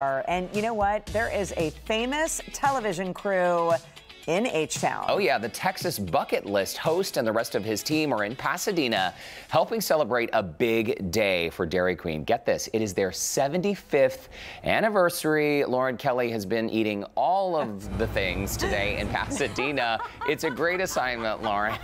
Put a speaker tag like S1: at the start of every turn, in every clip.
S1: And you know what? There is a famous television crew in H-Town.
S2: Oh yeah, the Texas Bucket List host and the rest of his team are in Pasadena helping celebrate a big day for Dairy Queen. Get this, it is their 75th anniversary. Lauren Kelly has been eating all of the things today in Pasadena. it's a great assignment, Lauren.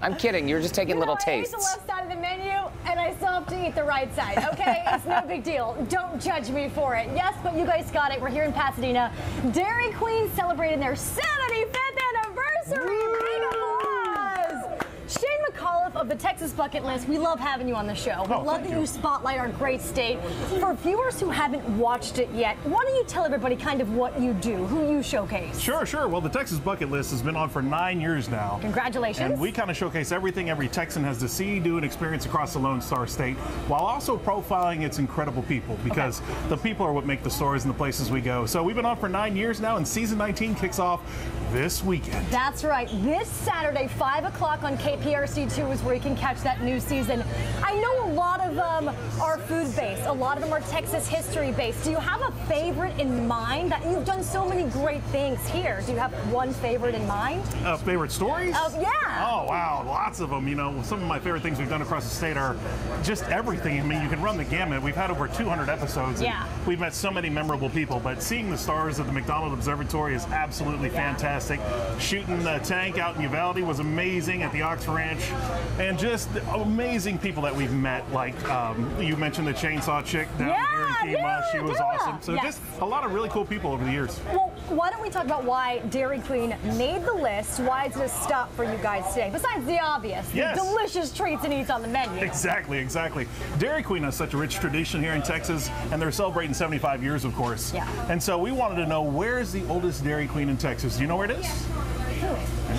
S2: I'm kidding, you're just taking
S3: you
S2: little
S3: know,
S2: tastes.
S3: I the left side of the menu and I still have to eat the right side, okay? it's no big deal. Don't judge me for it. Yes, but you guys got it. We're here in Pasadena. Dairy Queen celebrating their 75th anniversary. Big applause! Shane McAuliffe of the Texas Bucket List, we love having you on the show. We
S4: Oh,
S3: love that
S4: you.
S3: you spotlight our great state. For viewers who haven't watched it yet, why don't you tell everybody kind of what you do, who you showcase?
S4: Sure, sure. Well, the Texas Bucket List has been on for nine years now.
S3: Congratulations.
S4: And we kind of showcase everything every Texan has to see, do, and experience across the Lone Star State, while also profiling its incredible people, because the people are what make the stories and the places we go. So we've been on for nine years now, and season 19 kicks off this weekend.
S3: That's right. This Saturday, 5 o'clock on KPRC2 is where you can catch that new season. I know a lot of them are food based, a lot of them are Texas history based. Do you have a favorite in mind? That You've done so many great things here. Do you have one favorite in mind?
S4: Uh, favorite stories?
S3: Uh, yeah.
S4: Oh, wow. Lots of them. You know, some of my favorite things we've done across the state are just everything. I mean, you can run the gamut. We've had over 200 episodes.
S3: Yeah.
S4: We've met so many memorable people, but seeing the stars at the McDonald Observatory is absolutely fantastic. Shooting the tank out in Uvalde was amazing at the Ox Ranch. And just amazing people that we've met. Like um, you mentioned the chainsaw chick down
S3: Yeah,
S4: here in Kemah.
S3: yeah,
S4: she was
S3: yeah.
S4: awesome. So
S3: Yes.
S4: just a lot of really cool people over the years.
S3: Well, why don't we talk about why Dairy Queen made the list? Why is this stop for you guys today? Besides the obvious, the delicious treats and eats on the menu.
S4: Exactly, exactly. Dairy Queen has such a rich tradition here in Texas, and they're celebrating 75 years, of course.
S3: Yeah.
S4: And so we wanted to know where's the oldest Dairy Queen in Texas? Do you know where it is?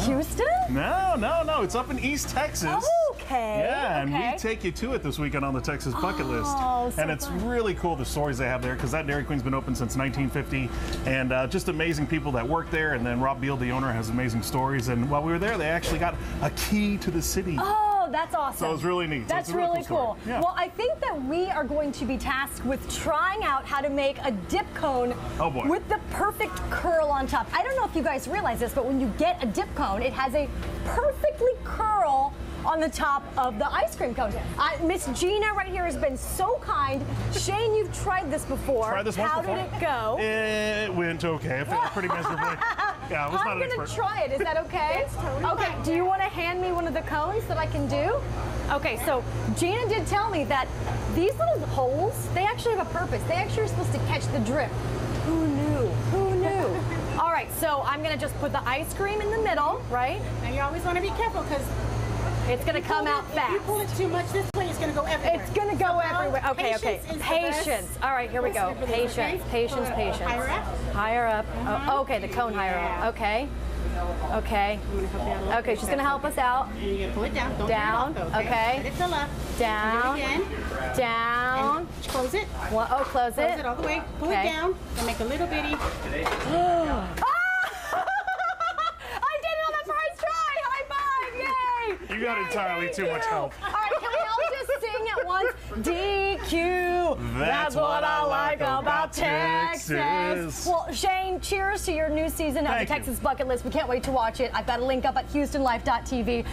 S3: Houston?
S4: No, no, no. It's up in East Texas.
S3: Oh, Okay.
S4: Yeah, and
S3: okay.
S4: we take you to it this weekend on the Texas Bucket List.
S3: Oh, so
S4: and it's
S3: fun.
S4: really cool the stories they have there because that Dairy Queen's been open since 1950 and uh, just amazing people that work there. And then Rob Beal, the owner, has amazing stories. And while we were there, they actually got a key to the city.
S3: Oh, that's awesome.
S4: So it's really neat.
S3: That's
S4: a really
S3: really
S4: cool
S3: cool.
S4: Yeah.
S3: Well, I think that we are going to be tasked with trying out how to make a dip cone
S4: Oh,
S3: with the perfect curl on top. I don't know if you guys realize this, but when you get a dip cone, it has a perfectly curl on the top of the ice cream cone. Uh, Miss Gina right here has been so kind. Shane, you've tried this before.
S4: Tried this once
S3: How
S4: before.
S3: did it go?
S4: It went okay. I failed pretty miserably. Yeah, I was
S3: I'm
S4: not an
S3: gonna
S4: expert.
S3: try it. Is that okay? okay. Do you want to hand me one of the cones that I can do? Okay. So Gina did tell me that these little holes they actually have a purpose. They actually are supposed to catch the drip. Who knew? Who knew? All right. So I'm gonna just put the ice cream in the middle, right?
S5: Now you always want to be careful because
S3: It's gonna come out
S5: If you pull it too much this way, it's going to go everywhere.
S3: It's gonna go
S5: So,
S3: everywhere. Okay, okay.
S5: patience the
S3: Patience. All right, here we go. Patience,
S5: okay?
S3: patience,
S5: Uh,
S3: patience.
S5: Higher up.
S3: Higher up.
S5: Uh-huh.
S3: Oh, okay, the cone higher
S5: Yeah.
S3: up. Okay. Okay.
S5: I'm gonna help you out
S3: Okay, she's gonna help us out.
S5: And you're going to pull it down. Don't
S3: Down,
S5: it off, though,
S3: okay.
S5: Let it fill up.
S3: Down.
S5: Do it.
S3: Down.
S5: And close it.
S3: Well, oh, close
S5: Close
S3: it.
S5: Close it all the way. Pull
S3: Okay.
S5: it down and make a little bitty.
S3: Ah! I did it on the first try. High five! Yay!
S4: You got entirely too much help.
S3: All right, can we all just sing at once? DQ.
S4: That's what I like about
S3: Texas.
S4: Texas.
S3: Well, Shane, cheers to your new season of
S4: Thank
S3: the
S4: you.
S3: Texas Bucket List. We can't wait to watch it. I've got a link up at HoustonLife.tv.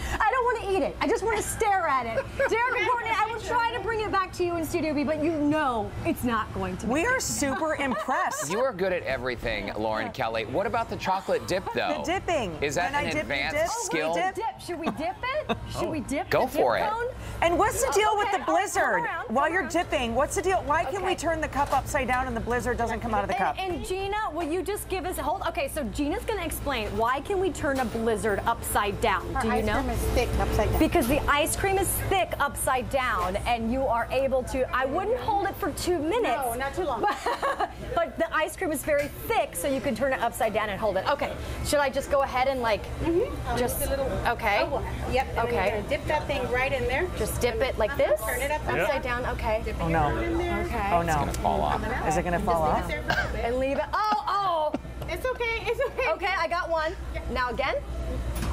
S3: I want to eat it. I just want to stare at it. Derek and Courtney, I will try to bring it back to you in Studio B, but you know it's not going to be.
S1: We are super impressed.
S2: You are good at everything, Lauren Kelly. What about the chocolate dip, though?
S1: The dipping.
S2: Is that
S1: When I
S2: an
S1: dip,
S2: advanced
S1: dip.
S3: Oh,
S2: skill?
S3: we dip. Should we dip it? Should we oh. dip
S2: Go
S3: the dip
S2: for it.
S3: cone?
S1: And what's the deal with
S3: Okay,
S1: the
S3: I'll
S1: blizzard?
S3: come around,
S1: While you're
S3: around.
S1: dipping, what's the deal? Why can we turn the cup upside down and the blizzard doesn't come out of the cup?
S3: And, and Gina, will you just give us a hold? Okay, so Gina's going to explain why can we turn a blizzard upside down? Do you
S5: ice
S3: know?
S5: cream is thick upside down.
S3: Because the ice cream is thick upside down, and you are able to. I wouldn't hold it for two minutes.
S5: No, not too long.
S3: but the ice cream is very thick, so you can turn it upside down and hold it. Okay. Should I just go ahead and like mm-hmm. just
S5: Just a little.
S3: okay?
S5: Oh, yep. And
S3: Okay.
S5: then you're going to dip that thing right in there.
S3: Just dip it like uh-huh, this.
S5: Turn it upside
S3: upside down. Okay.
S5: Oh, dip
S1: Oh, no.
S5: in there.
S3: Okay.
S1: Oh no.
S2: It's Gonna fall off.
S1: Is it going to fall off?
S5: Just leave it there for a bit.
S3: And leave it. Oh, oh.
S5: It's okay. It's okay.
S3: Okay, I got one. Now again.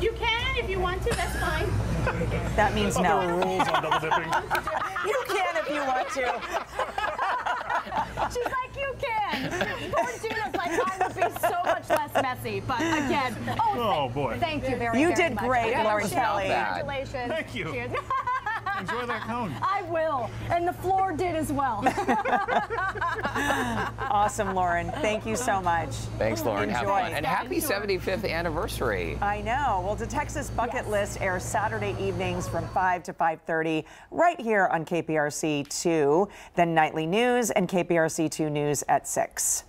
S5: You can if you want to. That's fine.
S1: That means
S4: There are
S1: no.
S4: rules on double dipping.
S1: You can if you want to.
S3: She's like, you can. Poor Gina's like, I would be so much less messy. But again, oh,
S4: Oh,
S3: thank,
S4: boy.
S3: Thank you very,
S1: You
S3: very
S1: did great,
S3: Okay,
S1: Lauren Kelly.
S3: Congratulations.
S4: Thank you.
S3: Cheers.
S4: Enjoy that cone.
S3: I will. And the floor did as well.
S1: Awesome, Lauren. Thank you so much.
S2: Thanks, Lauren. Have
S1: Enjoy.
S2: fun. And happy
S3: Enjoy.
S2: 75th anniversary.
S1: I know. Well, the Texas Bucket
S3: Yes.
S1: List airs Saturday evenings from 5 to 5:30 right here on KPRC 2, then nightly news and KPRC 2 news at 6.